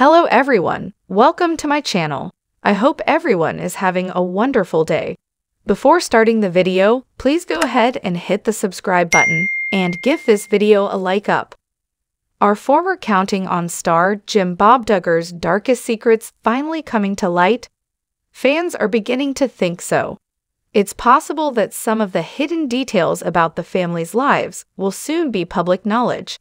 Hello everyone, welcome to my channel. I hope everyone is having a wonderful day. Before starting the video, please go ahead and hit the subscribe button and give this video a like up. Our former Counting on star Jim Bob Duggar's darkest secrets finally coming to light? Fans are beginning to think so. It's possible that some of the hidden details about the family's lives will soon be public knowledge.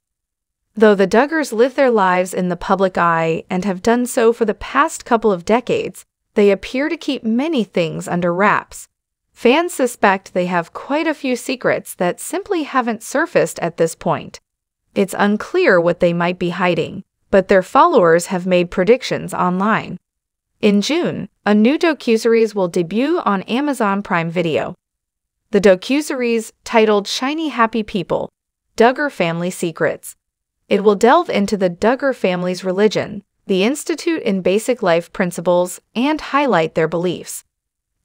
Though the Duggars live their lives in the public eye and have done so for the past couple of decades, they appear to keep many things under wraps. Fans suspect they have quite a few secrets that simply haven't surfaced at this point. It's unclear what they might be hiding, but their followers have made predictions online. In June, a new docuseries will debut on Amazon Prime Video. The docuseries, titled Shiny Happy People, Duggar Family Secrets. It will delve into the Duggar family's religion, the Institute in Basic Life Principles, and highlight their beliefs.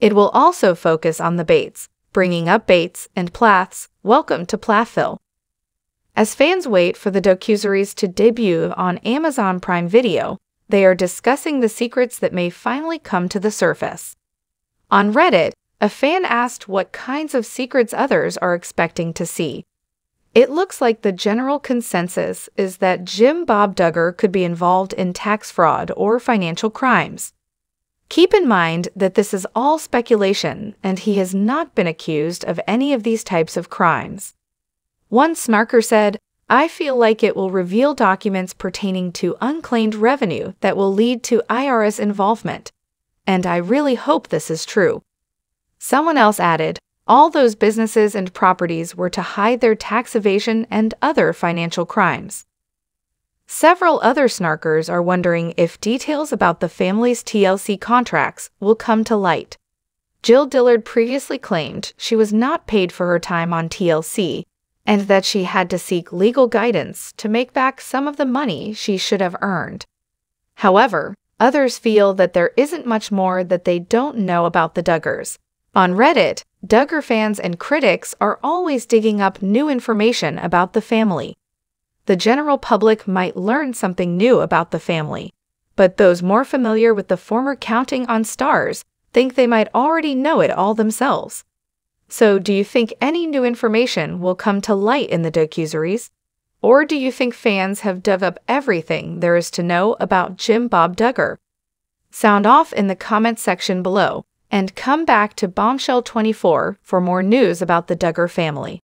It will also focus on the Bates, bringing up Bates and Plaths. Welcome to Plathville. As fans wait for the docuseries to debut on Amazon Prime Video, they are discussing the secrets that may finally come to the surface. On Reddit, a fan asked what kinds of secrets others are expecting to see. It looks like the general consensus is that Jim Bob Duggar could be involved in tax fraud or financial crimes. Keep in mind that this is all speculation and he has not been accused of any of these types of crimes. One snarker said, I feel like it will reveal documents pertaining to unclaimed revenue that will lead to IRS involvement. And I really hope this is true. Someone else added, all those businesses and properties were to hide their tax evasion and other financial crimes. Several other snarkers are wondering if details about the family's TLC contracts will come to light. Jill Dillard previously claimed she was not paid for her time on TLC and that she had to seek legal guidance to make back some of the money she should have earned. However, others feel that there isn't much more that they don't know about the Duggars. On Reddit, Duggar fans and critics are always digging up new information about the family. The general public might learn something new about the family, but those more familiar with the former Counting on Stars think they might already know it all themselves. So, do you think any new information will come to light in the docuseries? Or do you think fans have dug up everything there is to know about Jim Bob Duggar? Sound off in the comments section below and come back to Bombshell 24 for more news about the Duggar family.